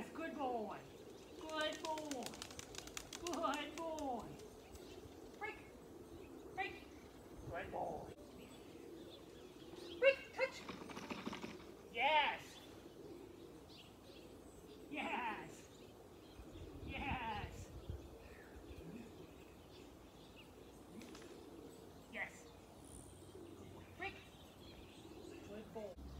Yes, good boy. Good boy. Good boy. Break. Break. Good boy. Break. Touch. Yes. Yes. Yes. Yes. Break. Good boy.